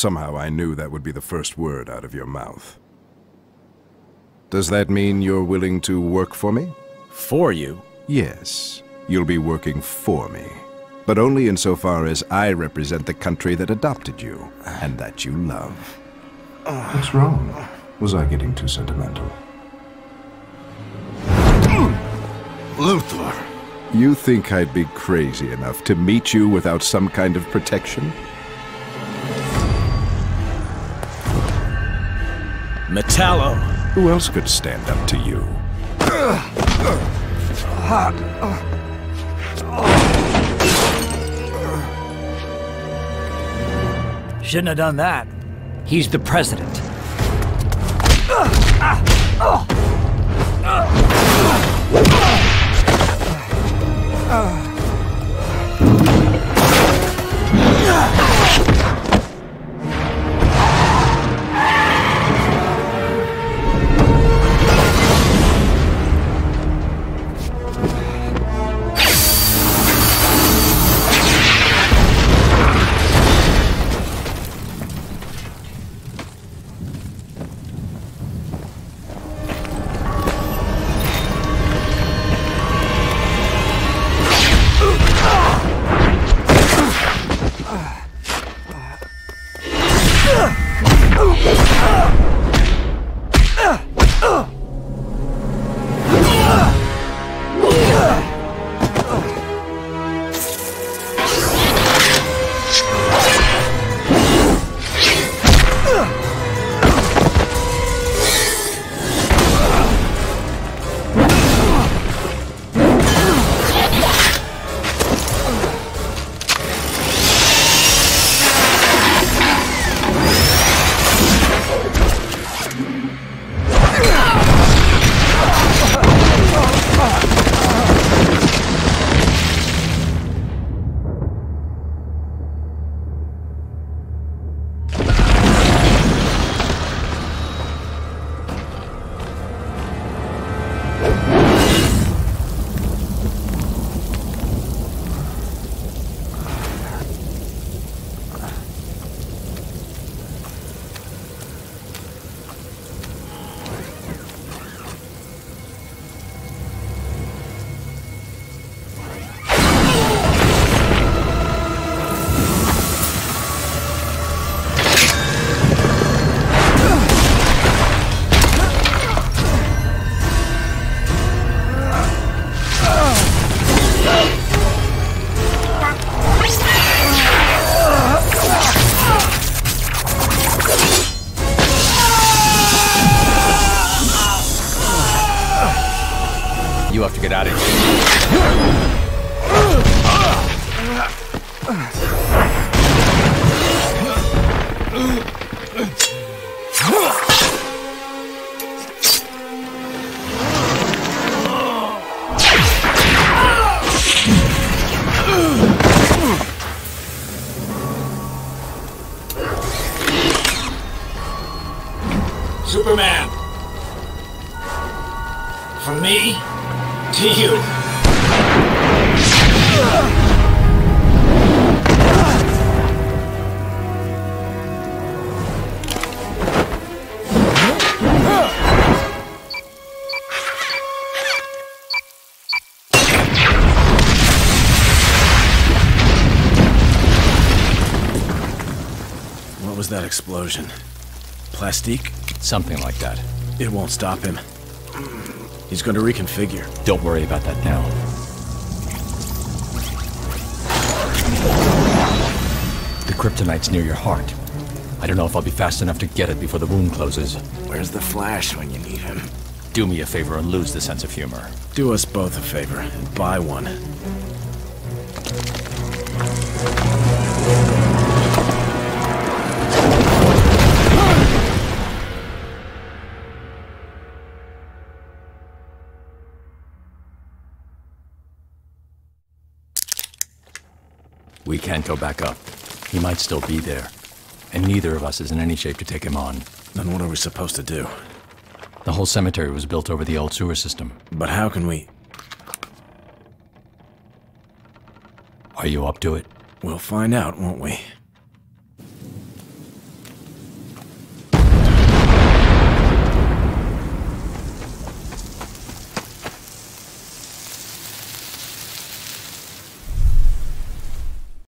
Somehow I knew that would be the first word out of your mouth. Does that mean you're willing to work for me? For you? Yes, you'll be working for me. But only insofar as I represent the country that adopted you, and that you love. What's wrong? Was I getting too sentimental? Luthor! You think I'd be crazy enough to meet you without some kind of protection? Metallo! Who else could stand up to you? Shouldn't have done that. He's the president. To get out of here. Superman! From me to you. What was that explosion? Plastique? Something like that. It won't stop him. He's going to reconfigure. Don't worry about that now. The kryptonite's near your heart. I don't know if I'll be fast enough to get it before the wound closes. Where's the Flash when you need him? Do me a favor and lose the sense of humor. Do us both a favor and buy one. We can't go back up. He might still be there. And neither of us is in any shape to take him on. Then what are we supposed to do? The whole cemetery was built over the old sewer system. But how can we... Are you up to it? We'll find out, won't we?